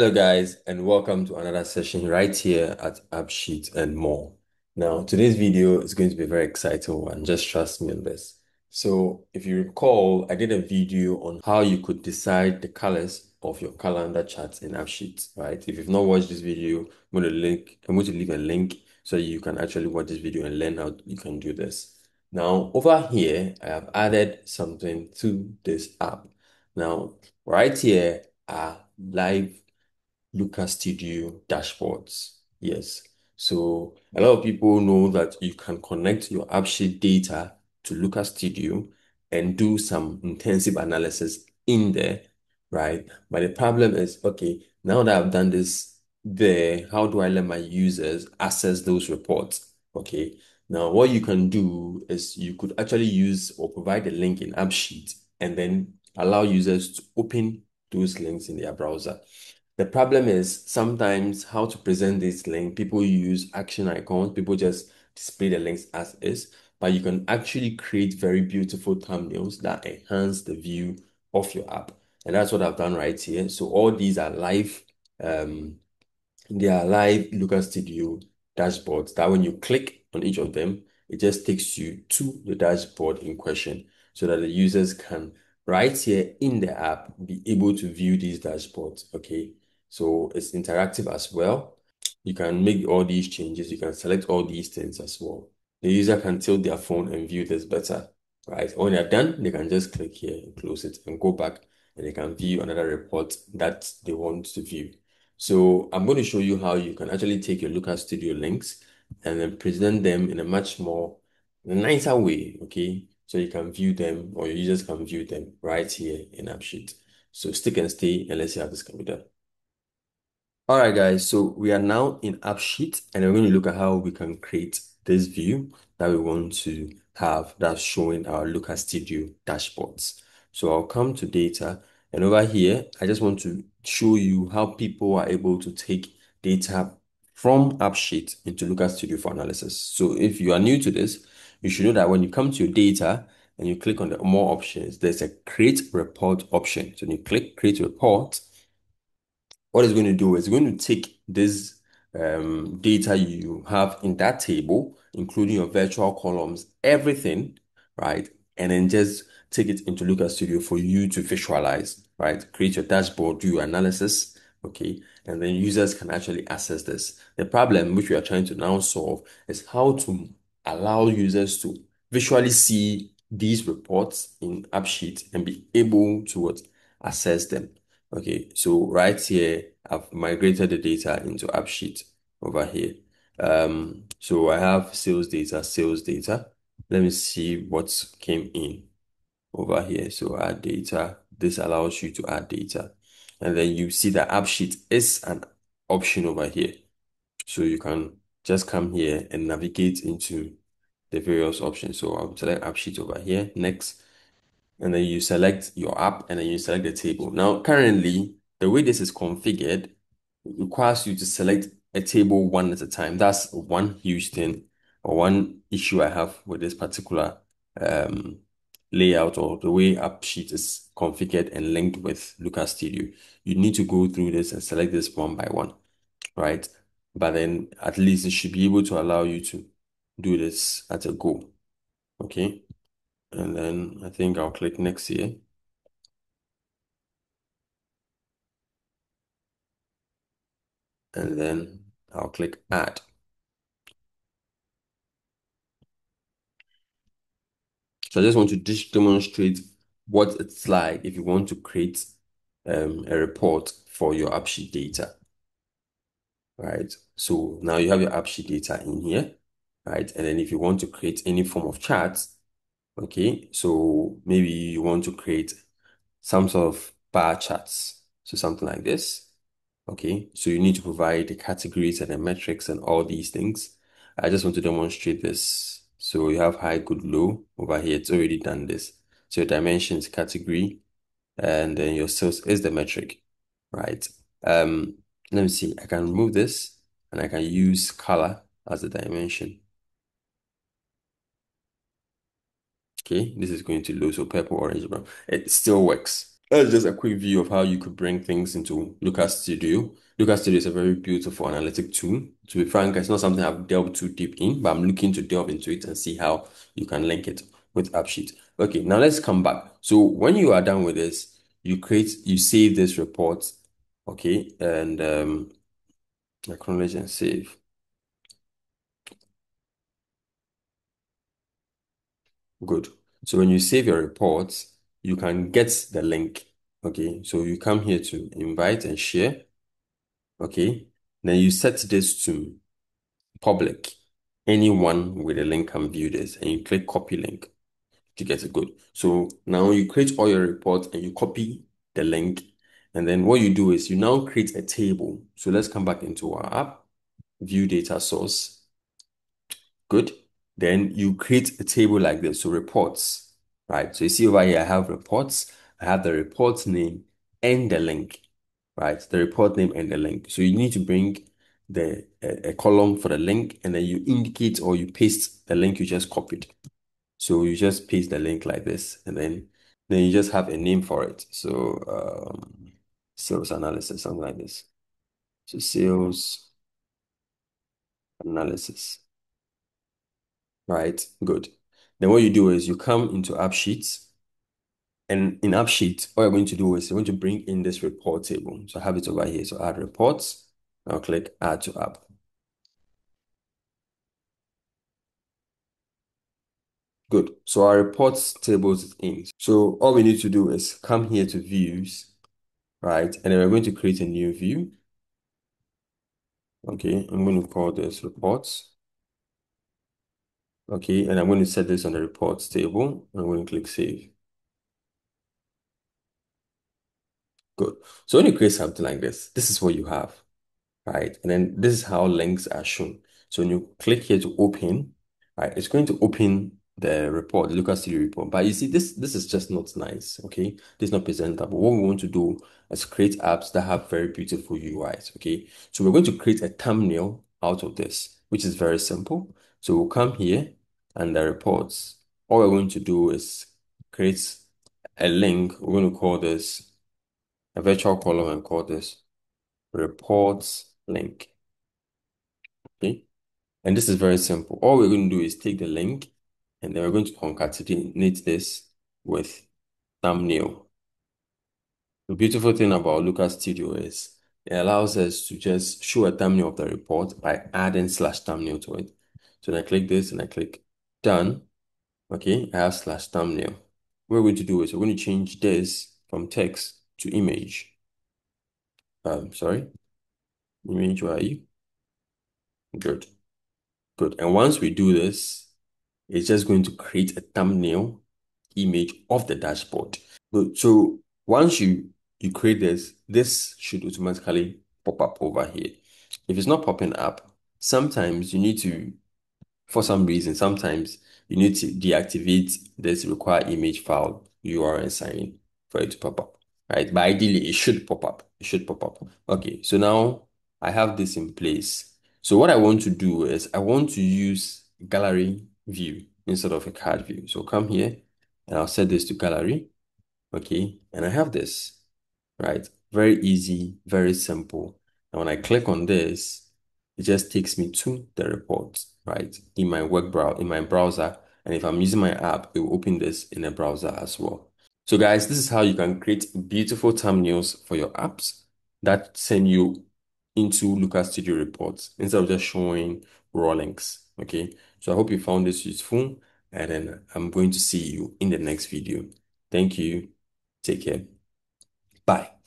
Hello, guys, and welcome to another session right here at AppSheet and more. Now, today's video is going to be a very exciting one. Just trust me on this. So, if you recall, I did a video on how you could decide the colors of your calendar charts in AppSheet, right? If you've not watched this video, I'm going to link, I'm going to leave a link so you can actually watch this video and learn how you can do this. Now, over here, I have added something to this app. Now, right here are live Looker Studio dashboards. Yes. So a lot of people know that you can connect your AppSheet data to Looker Studio and do some intensive analysis in there, right? But the problem is, okay, now that I've done this there, how do I let my users access those reports? Okay. Now, what you can do is you could actually use or provide a link in AppSheet and then allow users to open those links in their browser. The problem is sometimes how to present this link, people use action icons, people just display the links as is, but you can actually create very beautiful thumbnails that enhance the view of your app. And that's what I've done right here. So all these are live, um, they are live Looker Studio dashboards that when you click on each of them, it just takes you to the dashboard in question so that the users can right here in the app be able to view these dashboards. Okay. So it's interactive as well. You can make all these changes. You can select all these things as well. The user can tilt their phone and view this better, right? When they're done, they can just click here and close it and go back and they can view another report that they want to view. So I'm going to show you how you can actually take your Looker Studio links and then present them in a much more nicer way, okay? So you can view them or your users can view them right here in AppSheet. So stick and stay and let's see how this can be done. All right, guys, so we are now in AppSheet and we're going to look at how we can create this view that we want to have that's showing our Looker Studio dashboards. So I'll come to data and over here, I just want to show you how people are able to take data from AppSheet into Looker Studio for analysis. So if you are new to this, you should know that when you come to your data and you click on the more options, there's a create report option. So when you click create report, what it's going to do is going to take this um, data you have in that table, including your virtual columns, everything, right? And then just take it into Looker Studio for you to visualize, right? Create your dashboard, do your analysis, okay? And then users can actually access this. The problem which we are trying to now solve is how to allow users to visually see these reports in AppSheet and be able to what, access them. Okay, so right here, I've migrated the data into AppSheet over here. Um, so I have sales data, sales data. Let me see what came in over here. So add data. This allows you to add data. And then you see that AppSheet is an option over here. So you can just come here and navigate into the various options. So I'll select AppSheet over here. Next, and then you select your app and then you select the table. Now, currently, the way this is configured requires you to select a table one at a time. That's one huge thing or one issue I have with this particular um, layout or the way AppSheet is configured and linked with Looker Studio. You need to go through this and select this one by one, right? But then at least it should be able to allow you to do this at a go. Okay and then I think I'll click next here. And then I'll click add. So I just want to demonstrate what it's like if you want to create um, a report for your AppSheet data. Right. So now you have your AppSheet data in here. Right. And then if you want to create any form of charts, Okay, so maybe you want to create some sort of bar charts. So something like this. Okay, so you need to provide the categories and the metrics and all these things. I just want to demonstrate this. So you have high, good, low over here. It's already done this. So your dimensions category and then your sales is the metric, right? Um, let me see. I can remove this and I can use color as the dimension. Okay, this is going to low, so purple, orange, brown. It still works. That's just a quick view of how you could bring things into Looker Studio. Looker Studio is a very beautiful analytic tool. To be frank, it's not something I've delved too deep in, but I'm looking to delve into it and see how you can link it with AppSheet. Okay, now let's come back. So when you are done with this, you create, you save this report, okay, and um, acknowledge and save. Good. So when you save your reports, you can get the link. Okay. So you come here to invite and share. Okay. Then you set this to public. Anyone with a link can view this and you click copy link to get it good. So now you create all your reports and you copy the link. And then what you do is you now create a table. So let's come back into our app, view data source. Good. Then you create a table like this. So reports, right? So you see over here, I have reports. I have the report name and the link, right? The report name and the link. So you need to bring the a, a column for the link and then you indicate or you paste the link you just copied. So you just paste the link like this and then then you just have a name for it. So um, sales analysis, something like this. So sales analysis. Right, good. Then what you do is you come into AppSheets, and in AppSheets, what you're going to do is you're going to bring in this report table. So I have it over here. So add reports. I'll click add to app. Good. So our reports tables is in. So all we need to do is come here to views, right? And then we're going to create a new view. Okay, I'm going to call this reports. Okay, and I'm going to set this on the reports table. I'm going to click save. Good. So when you create something like this, this is what you have, right? And then this is how links are shown. So when you click here to open, right, it's going to open the report, the Looker Studio report. But you see, this this is just not nice, okay? This is not presentable. What we want to do is create apps that have very beautiful UIs, okay? So we're going to create a thumbnail out of this, which is very simple. So we'll come here and the reports. All we're going to do is create a link. We're going to call this a virtual column and call this reports link. Okay. And this is very simple. All we're going to do is take the link and then we're going to concatenate this with thumbnail. The beautiful thing about Looker Studio is it allows us to just show a thumbnail of the report by adding slash thumbnail to it. So I click this and I click done. Okay, have slash thumbnail. What we're going to do is we're going to change this from text to image. Um, sorry, image, where are you? Good, good. And once we do this, it's just going to create a thumbnail image of the dashboard. Good. So once you you create this, this should automatically pop up over here. If it's not popping up, sometimes you need to, for some reason, sometimes you need to deactivate this require image file URL signing for it to pop up right? But ideally, it should pop up. It should pop up. Okay, so now I have this in place. So what I want to do is I want to use gallery view instead of a card view. So come here and I'll set this to gallery. Okay, and I have this, right? Very easy, very simple. And when I click on this, it just takes me to the report, right? In my web browser, in my browser. And if I'm using my app, it will open this in a browser as well. So guys, this is how you can create beautiful thumbnails for your apps that send you into Looker Studio reports instead of just showing raw links. Okay, so I hope you found this useful and then I'm going to see you in the next video. Thank you. Take care. Bye.